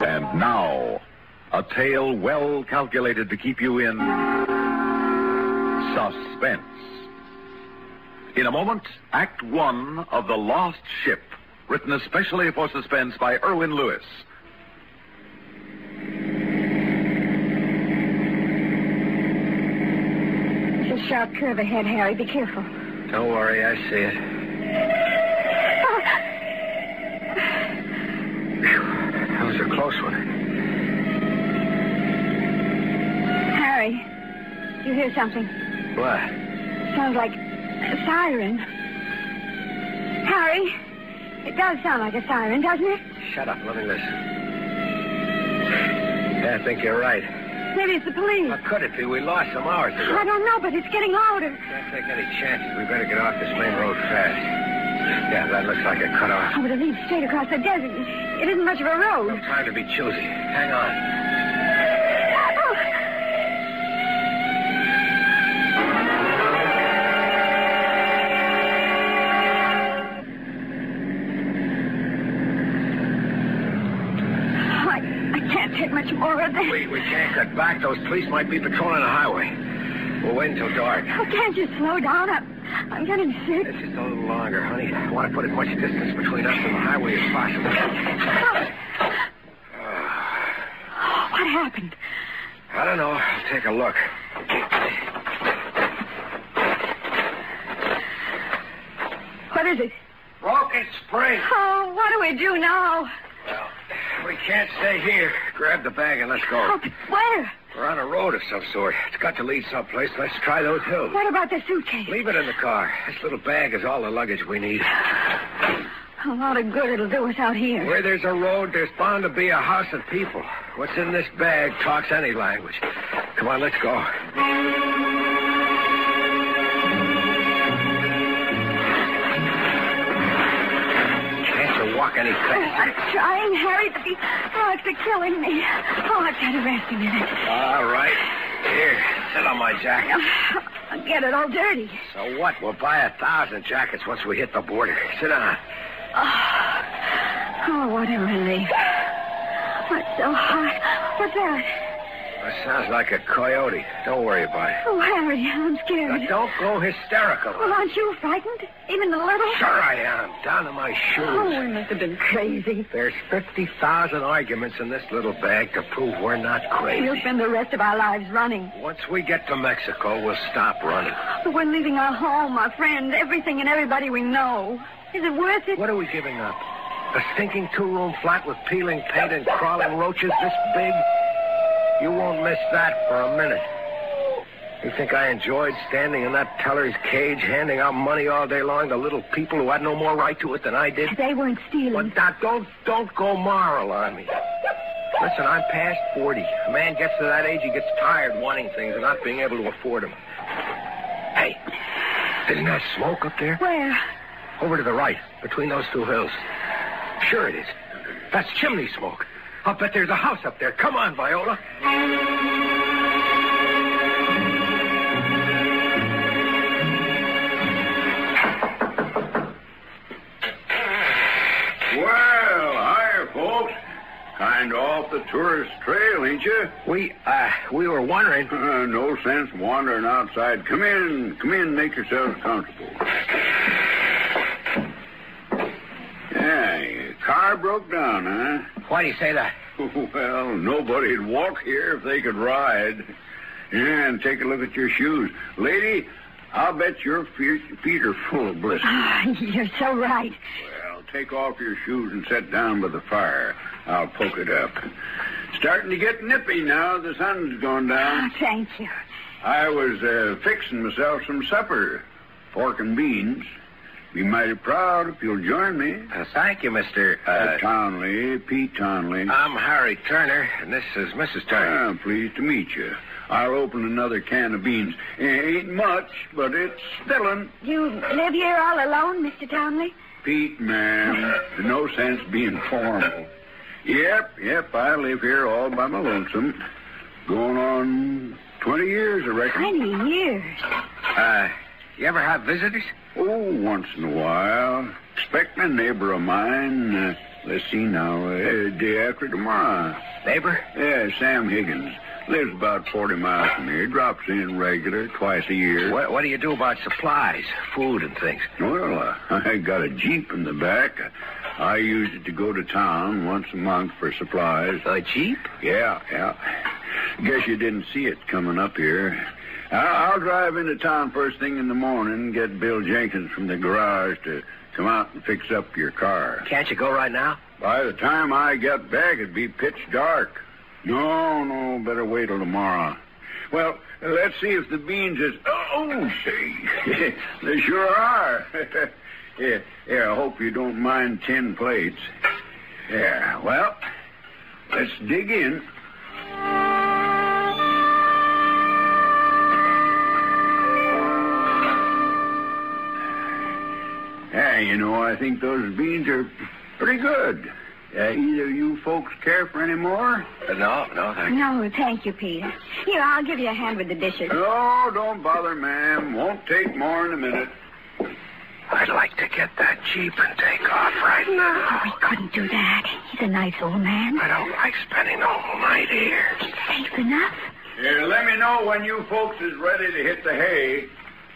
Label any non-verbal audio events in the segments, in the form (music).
And now, a tale well calculated to keep you in suspense. In a moment, Act One of The Lost Ship, written especially for suspense by Erwin Lewis. It's a sharp curve ahead, Harry. Be careful. Don't worry, I see it. A close one. Harry, you hear something? What? Sounds like a siren. Harry, it does sound like a siren, doesn't it? Shut up. Let me listen. Yeah, I think you're right. Maybe it's the police. How could it be? We lost some hours ago. I don't know, but it's getting louder. Can't take any chances. We better get off this main road fast. Yeah, that looks like a cutoff. Oh, but it leads straight across the desert. It isn't much of a No road. time to be choosy. Hang on. Oh, I, I can't take much more of this. We, we can't cut back. Those police might be patrolling the highway. We'll wait until dark. Oh, can't you slow down? I'm, I'm getting sick. It's just a little longer, honey. I want to put as much distance between us and the highway as possible. Oh, what happened? I don't know. I'll take a look. What is it? Broken spring. Oh, what do we do now? Well, we can't stay here. Grab the bag and let's go. Oh, where? We're on a road of some sort. It's got to lead someplace. Let's try those hills. What about the suitcase? Leave it in the car. This little bag is all the luggage we need. A lot of good it'll do us out here. Where there's a road, there's bound to be a house of people. What's in this bag talks any language. Come on, let's go. Walk any Oh. I'm trying, Harry, but these frogs are killing me. Oh, I've got to rest a minute. All right. Here, sit on my jacket. I'll get it all dirty. So what? We'll buy a thousand jackets once we hit the border. Sit down. Oh, oh what a relief. What's so hot? What's that? That sounds like a coyote. Don't worry about it. Oh, Harry, I'm scared. Now, don't go hysterical. Well, aren't you frightened? Even a little? Sure I am. Down to my Oh, shoes. we must have been crazy. There's 50,000 arguments in this little bag to prove we're not crazy. We'll spend the rest of our lives running. Once we get to Mexico, we'll stop running. But we're leaving our home, our friends, everything and everybody we know. Is it worth it? What are we giving up? A stinking two-room flat with peeling paint and crawling roaches this big? You won't miss that for a minute. You think I enjoyed standing in that teller's cage, handing out money all day long to little people who had no more right to it than I did? They weren't stealing. But now, don't don't go moral on me. Listen, I'm past forty. A man gets to that age, he gets tired wanting things and not being able to afford them. Hey, isn't that smoke up there? Where? Over to the right, between those two hills. Sure it is. That's chimney smoke. I'll bet there's a house up there. Come on, Viola. Well, hiya, folks. Kind of off the tourist trail, ain't you? We, uh, we were wondering. Uh, no sense wandering outside. Come in, come in, make yourselves comfortable. Yeah, your car broke down, huh? Why do you say that? (laughs) Well, nobody'd walk here if they could ride. Yeah, and take a look at your shoes. Lady, I'll bet your feet, feet are full of blisters. Ah, (laughs) you're so right. Well, take off your shoes and sit down by the fire. I'll poke it up. Starting to get nippy now. The sun's gone down. thank you. I was uh, fixing myself some supper, pork and beans. Be mighty proud if you'll join me. Uh, thank you, Mr. Uh, Uh, Townley, Pete Townley. I'm Harry Turner, and this is Mrs. Turner. I'm pleased to meet you. I'll open another can of beans. Eh, Ain't much, but it's fillin'. You live here all alone, Mr. Townley? Pete, man, no sense being formal. Yep, yep, I live here all by my lonesome. Going on 20 years, I reckon. Twenty years. Uh, you ever have visitors? Oh, once in a while. Expecting a neighbor of mine. Uh, Let's see now. Uh, day after tomorrow. Neighbor? Yeah, Sam Higgins. Lives about 40 miles from here. Drops in regular, twice a year. What, what do you do about supplies, food and things? Well, uh, (laughs) I got a Jeep in the back. I use it to go to town once a month for supplies. A Jeep? Yeah, yeah. Guess you didn't see it coming up here. I'll drive into town first thing in the morning, and get Bill Jenkins from the garage to come out and fix up your car. Can't you go right now? By the time I get back, it'd be pitch dark. No, no, better wait till tomorrow. Well, let's see if the beans is. Oh, oh say, (laughs) they sure are. (laughs) yeah, yeah. I hope you don't mind tin plates. Yeah. Well, let's dig in. You know, I think those beans are pretty good. Uh, either you folks care for any more? Uh, no, no, thank you. No, thank you, Peter. Here, I'll give you a hand with the dishes. No, don't bother, ma'am. Won't take more in a minute. I'd like to get that Jeep and take off right now. Oh, we couldn't do that. He's a nice old man. I don't like spending the whole night here. It's safe enough. Here, let me know when you folks is ready to hit the hay.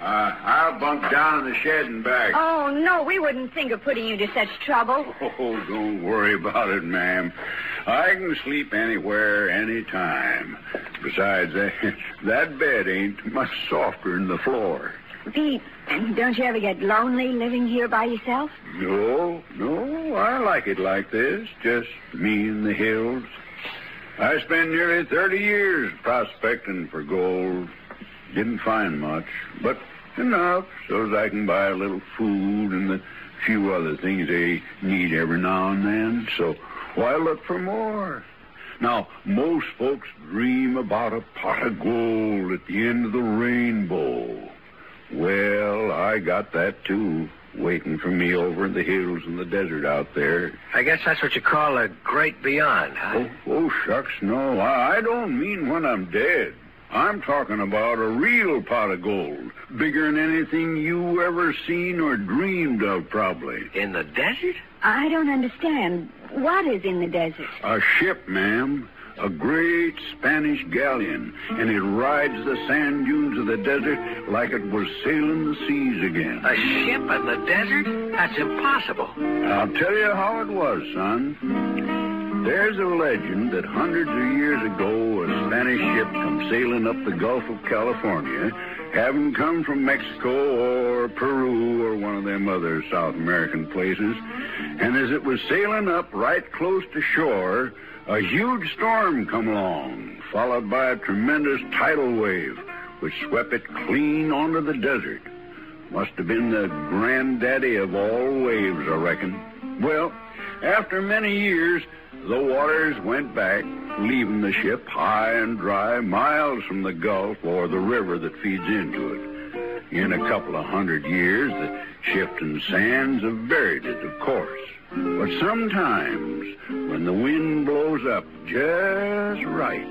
Uh, I'll bunk down in the shed and back. Oh, no, we wouldn't think of putting you to such trouble. Oh, don't worry about it, ma'am. I can sleep anywhere, anytime. Besides, that, (laughs) that bed ain't much softer than the floor. Pete, don't you ever get lonely living here by yourself? No, no, I like it like this, just me and the hills. I spent nearly 30 years prospecting for gold. Didn't find much, but enough so as I can buy a little food and a few other things they need every now and then. So why look for more? Now, most folks dream about a pot of gold at the end of the rainbow. Well, I got that too, waiting for me over in the hills and the desert out there. I guess that's what you call a great beyond, huh? Oh, oh shucks, no. I, I don't mean when I'm dead. I'm talking about a real pot of gold, bigger than anything you ever seen or dreamed of, probably. In the desert? I don't understand. What is in the desert? A ship, ma'am. A great Spanish galleon, and it rides the sand dunes of the desert like it was sailing the seas again. A ship in the desert? That's impossible. I'll tell you how it was, son. There's a legend that hundreds of years ago a Spanish ship come sailing up the Gulf of California, having come from Mexico or Peru or one of them other South American places. And as it was sailing up right close to shore, a huge storm come along, followed by a tremendous tidal wave, which swept it clean onto the desert. Must have been the granddaddy of all waves, I reckon. Well, after many years, the waters went back, leaving the ship high and dry, miles from the Gulf or the river that feeds into it. In a couple of hundred years, the shifting sands have buried it, of course. But sometimes, when the wind blows up just right,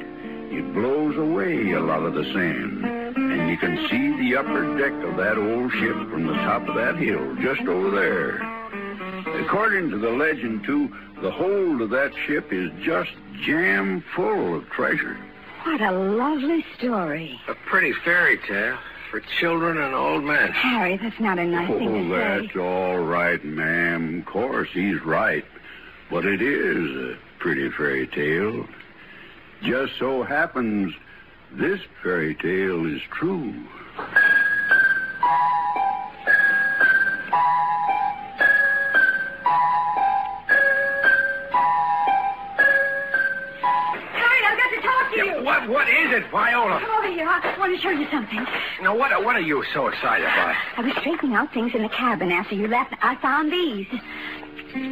it blows away a lot of the sand. And you can see the upper deck of that old ship from the top of that hill just over there. According to the legend, too, the hold of that ship is just jam full of treasure. What a lovely story. A pretty fairy tale for children and old men. Harry, that's not a nice thing to oh, say. Oh, that's all right, ma'am. Of course, he's right. But it is a pretty fairy tale. Just so happens this fairy tale is true. Is it, Viola? Come over here. I want to show you something. Now, what? What are you so excited about? I was straightening out things in the cabin after you left. I found these.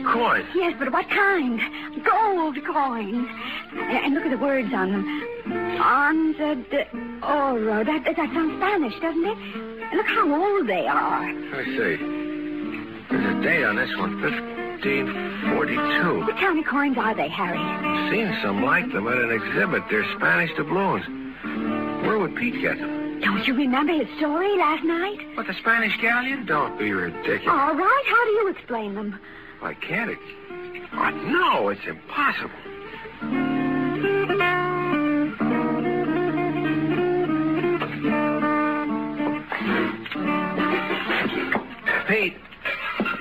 Coins. Yes, but what kind? Gold coins. And look at the words on them. Onza de Oro. That, that sounds Spanish, doesn't it? Look how old they are. I see. There's a date on this one, 1542. What kind of coins are they, Harry? Seen some like them at an exhibit. They're Spanish doubloons. Where would Pete get them? Don't you remember his story last night? What, the Spanish galleon? Don't be ridiculous. All right. How do you explain them? I can't. ex- Oh, no, it's impossible. Pete,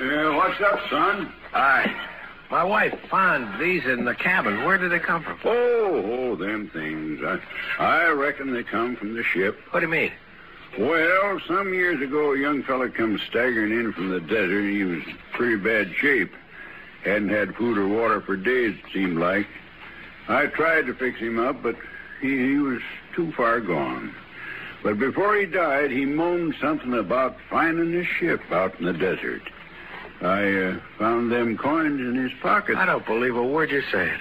Yeah, what's up, son? I, my wife found these in the cabin. Where did they come from? Oh, oh, them things. I, I reckon they come from the ship. What do you mean? Well, some years ago, a young fella come staggering in from the desert. He was in pretty bad shape. Hadn't had food or water for days, it seemed like. I tried to fix him up, but he, he was too far gone. But before he died, he moaned something about finding a ship out in the desert. I uh, found them coins in his pocket. I don't believe a word you're saying.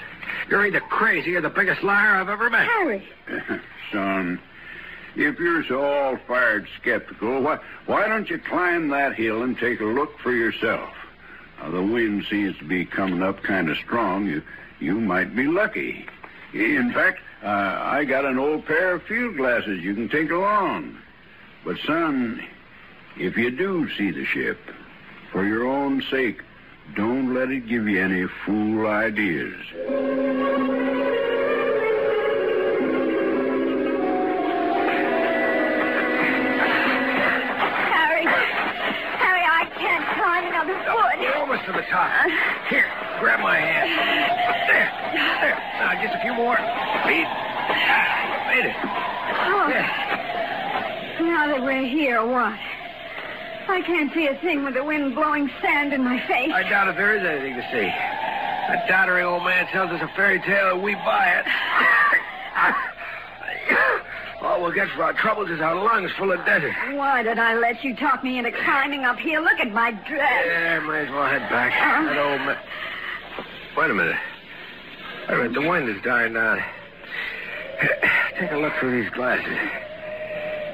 You're either crazy or the biggest liar I've ever met. Harry. (laughs) Son, if you're so all-fired skeptical, why, why don't you climb that hill and take a look for yourself? Now, the wind seems to be coming up kind of strong. You, you might be lucky. In fact, uh, I got an old pair of field glasses you can take along. But, son, if you do see the ship, for your own sake, don't let it give you any fool ideas. Harry. Harry, I can't climb another foot. You're almost to the top. Here, grab my hand. There, there. Now, just a few more. Pete. Ah, made it. Oh, Yeah. now that we're here, what? I can't see a thing with the wind blowing sand in my face. I doubt if there is anything to see. That doddering old man tells us a fairy tale and we buy it. (laughs) All we'll get for our troubles is our lungs full of desert. Why did I let you talk me into climbing up here? Look at my dress. Yeah, might as well head back. Uh-huh. That old man. Wait a minute. Wait a minute. The wind is dying down. Take a look through these glasses.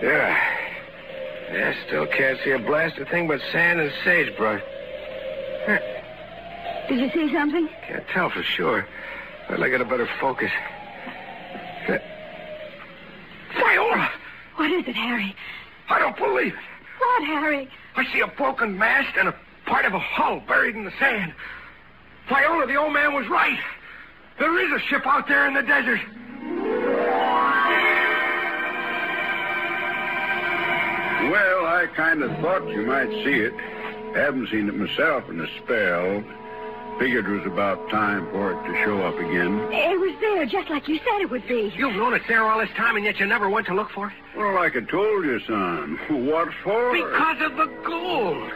Yeah. Yeah, still can't see a blasted thing but sand and sagebrush. Huh, Did you see something? Can't tell for sure. But I'd get a better focus. Huh. Viola! What is it, Harry? I don't believe it. What, Harry? I see a broken mast and a part of a hull buried in the sand. Viola, the old man was right. There is a ship out there in the desert. Well, I kind of thought you might see it. Haven't seen it myself in a spell. Figured it was about time for it to show up again. It was there, just like you said it would be. You've known it's there all this time, and yet you never went to look for it? Well, like I told you, son. (laughs) What for? Because of the gold.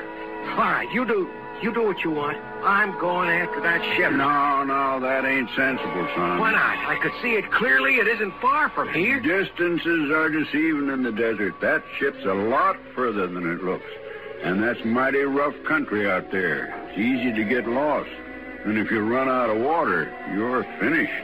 All right, you do. You do what you want. I'm going after that ship. No, no, that ain't sensible, son. Why not? I could see it clearly. It isn't far from here. Distances are deceiving in the desert. That ship's a lot further than it looks. And that's mighty rough country out there. It's easy to get lost. And if you run out of water, you're finished.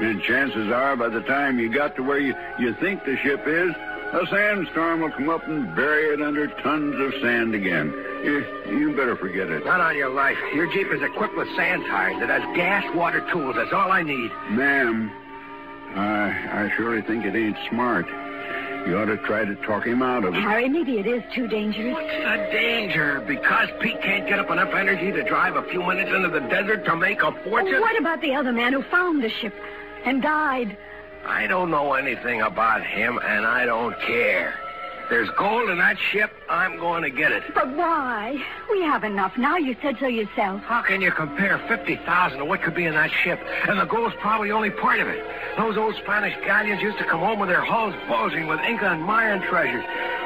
And chances are, by the time you got to where you, you think the ship is, a sandstorm will come up and bury it under tons of sand again. You, you better forget it. Not on your life. Your Jeep is equipped with sand tires. It has gas, water, tools. That's all I need. Ma'am, I, I surely think it ain't smart. You ought to try to talk him out of it. Harry, maybe it is too dangerous. What's the danger? Because Pete can't get up enough energy to drive a few minutes into the desert to make a fortune? What about the other man who found the ship and died? I don't know anything about him, and I don't care. There's gold in that ship. I'm going to get it. But why? We have enough now. You said so yourself. How can you compare 50,000 to what could be in that ship? And the gold's probably only part of it. Those old Spanish galleons used to come home with their hulls bulging with Inca and Mayan treasures.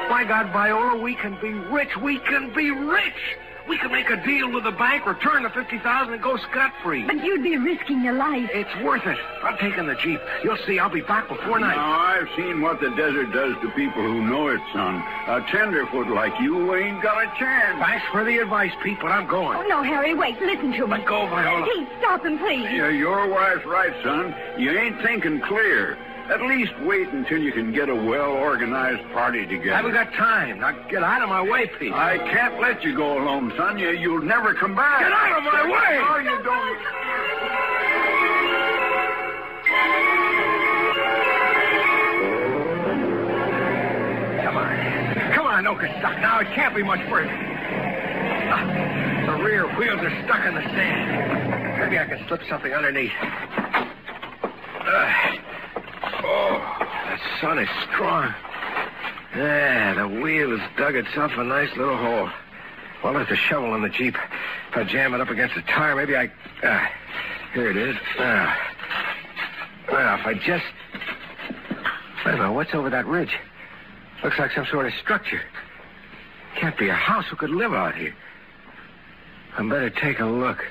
My God, Viola, we can be rich. We can be rich. We could make a deal with the bank, return the 50,000 and go scot-free. But you'd be risking your life. It's worth it. I'm taking the Jeep. You'll see, I'll be back before night. Now, night. I've seen what the desert does to people who know it, son. A tenderfoot like you ain't got a chance. Thanks for the advice, Pete, but I'm going. Oh, no, Harry, wait. Listen to me. Let go, Viola. Pete, stop him, please. Yeah, your wife's right, son. You ain't thinking clear. At least wait until you can get a well-organized party together. I haven't got time. Now get out of my way, Pete. I can't let you go alone, son. You, you'll never come back. Get out of my way! No, you don't. Come on. Come on, now. It can't be much further. The rear wheels are stuck in the sand. Maybe I can slip something underneath. Uh, sun is strong. Yeah, the wheel has dug itself a nice little hole. Well, there's a shovel in the Jeep. If I jam it up against the tire, maybe I... Uh, here it is. Uh, well, if I just... Wait a minute, what's over that ridge? Looks like some sort of structure. Can't be a house. Who could live out here? I better take a look.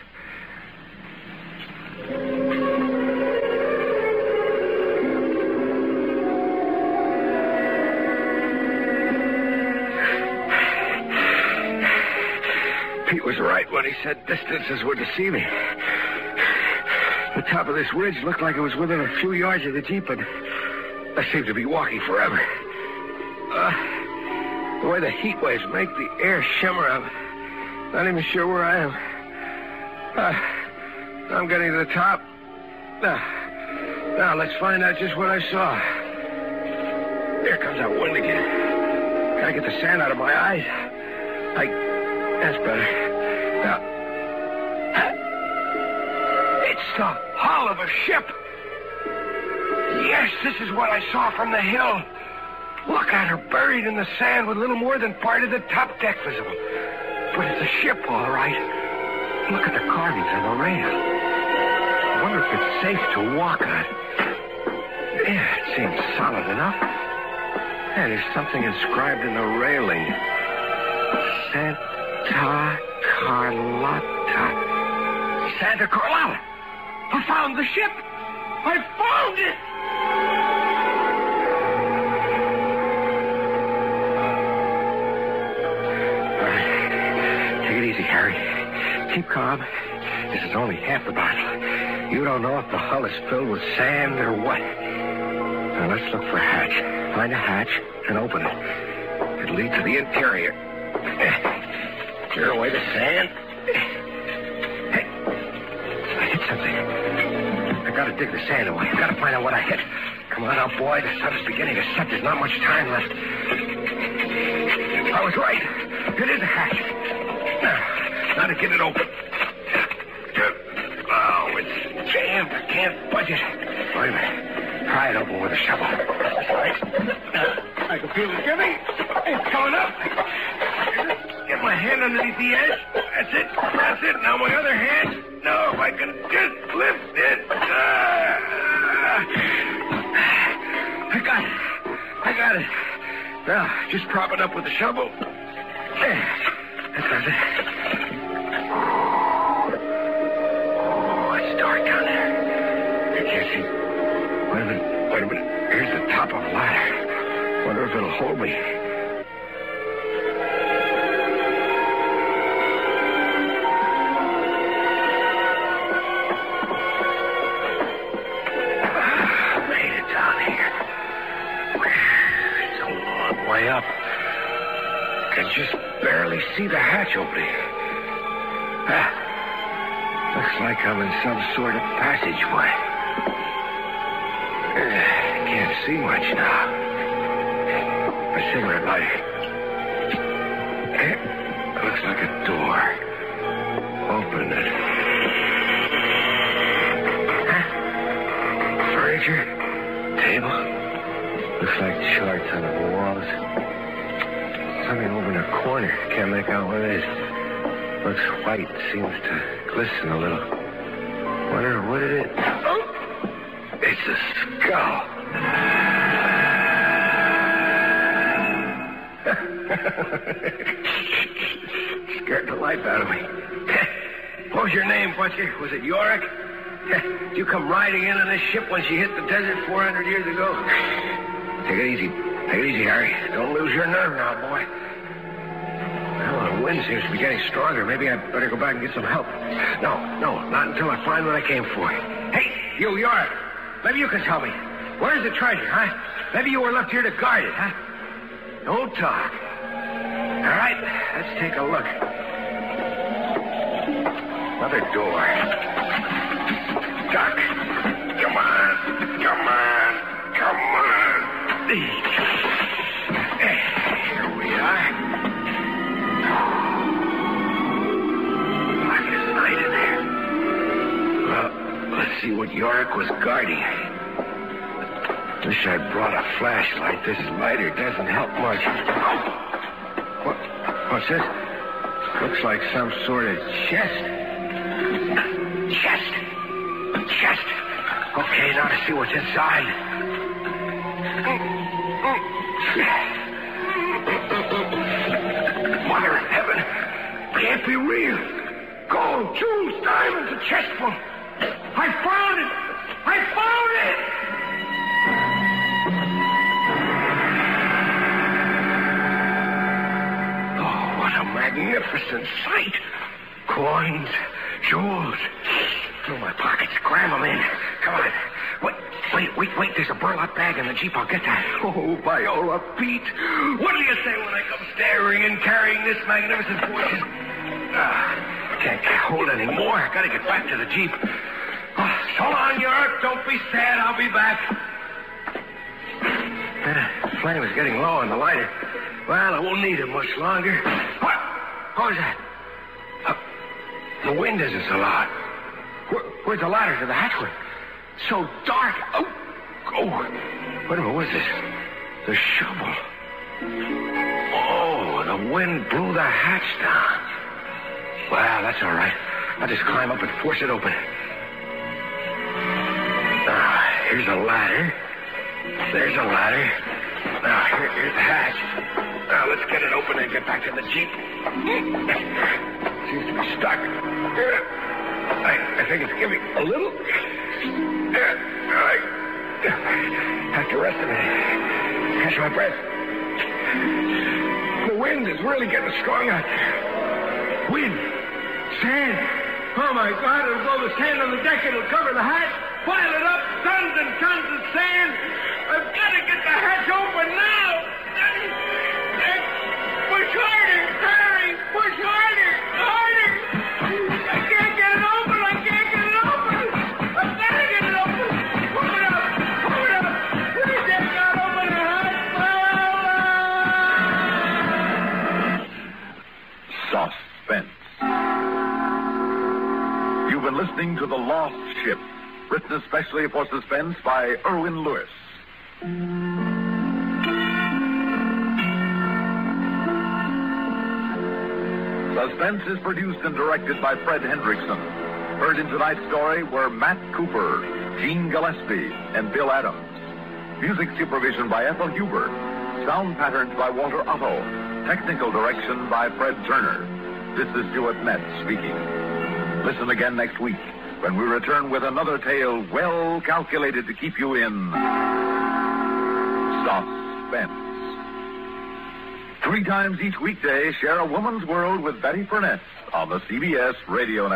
When he said distances were deceiving. The top of this ridge looked like it was within a few yards of the Jeep, but I seem to be walking forever. Uh, the way the heat waves make the air shimmer, I'm not even sure where I am. Uh, I'm getting to the top. Now, now, let's find out just what I saw. Here comes that wind again. Gotta get the sand out of my eyes. I. That's better. It's the hull of a ship. Yes, this is what I saw from the hill. Look at her buried in the sand with little more than part of the top deck visible. But it's a ship, all right. Look at the carvings on the rail. I wonder if it's safe to walk on. Yeah, it seems solid enough. Yeah, there's something inscribed in the railing. Santa Carlotta. Santa Carlotta! I found the ship! I found it! Take it easy, Harry. Keep calm. This is only half the bottle. You don't know if the hull is filled with sand or what. Now let's look for a hatch. Find a hatch and open it. It'll lead to the interior. (laughs) Clear away the sand. Gotta dig the sand away. I gotta find out what I hit. Come on out, boy. The sun is beginning to set. There's not much time left. I was right. It is a hatch. Now, to get it open. Oh, it's jammed. I can't budge it. Wait a minute. Pry it open with a shovel. That's right. I can feel it giving. It's coming up. Get my hand underneath the edge. That's it. That's it. Now my other hand. No, I can just lift it. Ah. I got it. I got it. Now, just prop it up with the shovel. There. That does it. Oh, it's dark down there. I can't see. Wait a minute. Wait a minute. Here's the top of a ladder. Wonder if it'll hold me. Ah, looks like I'm in some sort of passageway. Uh, can't see much now. A cigarette lighter. Eh, looks like a door. Open it. Huh? Furniture? Table? Looks like charts on a. Something over in the corner. Can't make out what it is. Looks white. Seems to glisten a little. Wonder what it is. Oh! It's a skull. (laughs) Scared the life out of me. (laughs) what was your name, Butcher? Was it Yorick? Did (laughs) you come riding in on this ship when she hit the desert 400 years ago? (sighs) Take it easy. Take it easy, Harry. Don't lose your nerve now, boy. Wind seems to be getting stronger. Maybe I'd better go back and get some help. No, no, not until I find what I came for. Hey, you, Yorick. Maybe you can tell me. Where's the treasure, huh? Maybe you were left here to guard it, huh? Don't talk. All right, let's take a look. Another door. Duck. Yorick was guarding. Wish I'd brought a flashlight. This lighter doesn't help much. What? What's this? Looks like some sort of chest. Chest. Chest. Okay, now to see what's inside. Mother of heaven. Can't be real. Gold, jewels, diamonds, a chest full. I found it. I found it. Oh, what a magnificent sight. Coins, jewels. Fill my pockets, cram them in. Come on. Wait, wait, wait, wait. There's a burlap bag in the Jeep. I'll get that. (laughs) Oh, Viola, Pete. What do you say when I come staring and carrying this magnificent fortune? Ah, can't hold any more. I gotta get back to the Jeep. So long, Yorick. Don't be sad. I'll be back. Uh, flame is getting low on the lighter. Well, I won't need it much longer. What? What was that? Uh, the wind isn't so loud. Where, where's the ladder to the hatchway? So dark. Oh, oh. Wait a minute. What is this? The shovel. Oh, the wind blew the hatch down. Well, that's all right. I'll just climb up and force it open. Ah, here's a ladder. There's a ladder. Now, here, here's the hatch. Now, let's get it open and get back to the Jeep. Seems to be stuck. I, I think it's giving a little. I have to rest a minute. Catch my breath. The wind is really getting strong out there. Wind. Sand. Oh, my God, it'll blow the sand on the deck. It'll cover the hatch. Pile it up. Tons and tons of sand. I've got to get the hatch open now. Push harder, Harry. Push harder. Harder. I can't get it open. I can't get it open. I've got to get it open. Up. Open. Suspense. You've been listening to The Lost Ship, written especially for suspense by Erwin Lewis. Suspense is produced and directed by Fred Hendrickson. Heard in tonight's story were Matt Cooper, Gene Gillespie, and Bill Adams. Music supervision by Ethel Huber. Sound patterns by Walter Otto. Technical direction by Fred Turner. This is Stuart Metz speaking. Listen again next week when we return with another tale well calculated to keep you in suspense. Three times each weekday, share a woman's world with Betty Furness on the CBS Radio Network.